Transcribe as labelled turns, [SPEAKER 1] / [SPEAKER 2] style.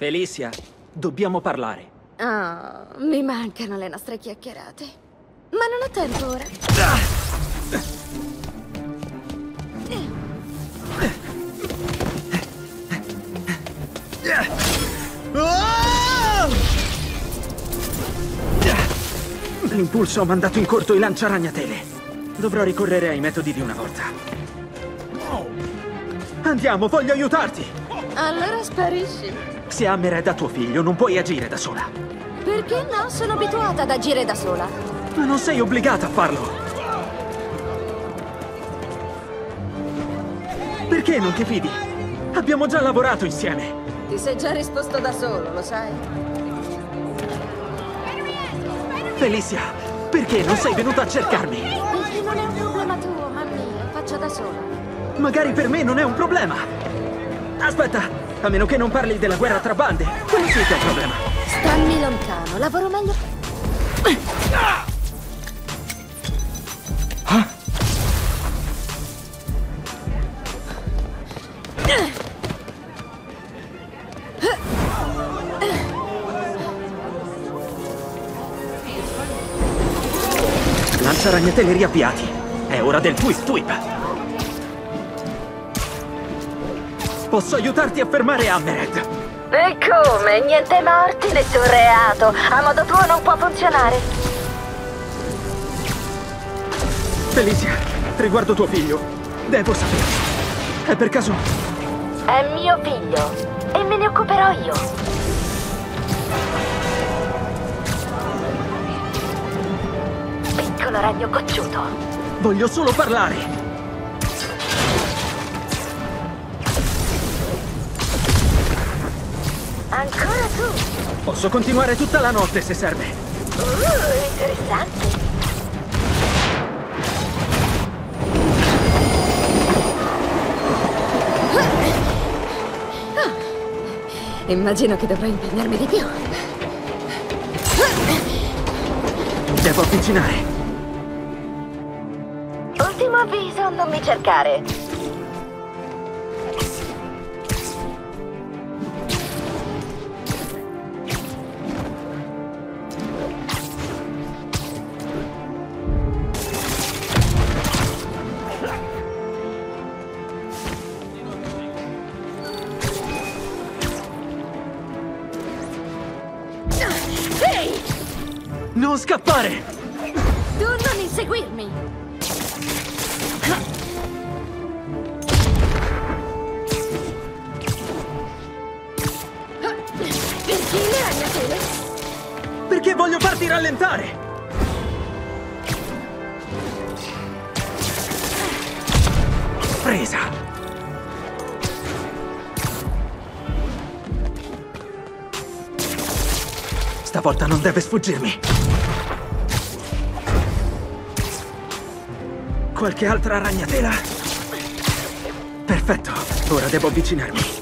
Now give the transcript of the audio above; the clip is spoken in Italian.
[SPEAKER 1] Felicia, dobbiamo parlare.
[SPEAKER 2] Ah, mi mancano le nostre chiacchierate. Ma non ho tempo ora.
[SPEAKER 1] L'impulso ha mandato in corto i lanciaragnatele. Dovrò ricorrere ai metodi di una volta. Andiamo, voglio aiutarti!
[SPEAKER 2] Allora sparisci.
[SPEAKER 1] Se Hammer è da tuo figlio, non puoi agire da sola.
[SPEAKER 2] Perché no? Sono abituata ad agire da sola.
[SPEAKER 1] Ma non sei obbligata a farlo. Perché non ti fidi? Abbiamo già lavorato insieme.
[SPEAKER 2] Ti sei già risposto da solo, lo sai?
[SPEAKER 1] Felicia, perché non sei venuta a cercarmi?
[SPEAKER 2] Perché non è un problema tuo, ma mio. Faccio da sola.
[SPEAKER 1] Magari per me non è un problema. Aspetta, a meno che non parli della guerra tra bande. Quello sì che è un problema.
[SPEAKER 2] Stammi lontano, lavoro meglio.
[SPEAKER 1] Lanciaragnatele riavviati. È ora del twist whip. Posso aiutarti a fermare Hammerhead.
[SPEAKER 2] E come? Niente morti, nessun reato. A modo tuo non può funzionare.
[SPEAKER 1] Felicia, riguardo tuo figlio, devo sapere. È per caso...
[SPEAKER 2] È mio figlio e me ne occuperò io. Piccolo ragno cocciuto.
[SPEAKER 1] Voglio solo parlare.
[SPEAKER 2] Ancora tu?
[SPEAKER 1] Posso continuare tutta la notte se serve.
[SPEAKER 2] Uh, interessante. Ah, Immagino che dovrò impegnarmi di più.
[SPEAKER 1] Devo avvicinare.
[SPEAKER 2] Ultimo avviso, non mi cercare.
[SPEAKER 1] Non scappare!
[SPEAKER 2] Tu non inseguirmi! Perché le ragnatele?
[SPEAKER 1] Perché voglio farti rallentare! Presa! Stavolta non deve sfuggirmi. Qualche altra ragnatela? Perfetto, ora devo avvicinarmi.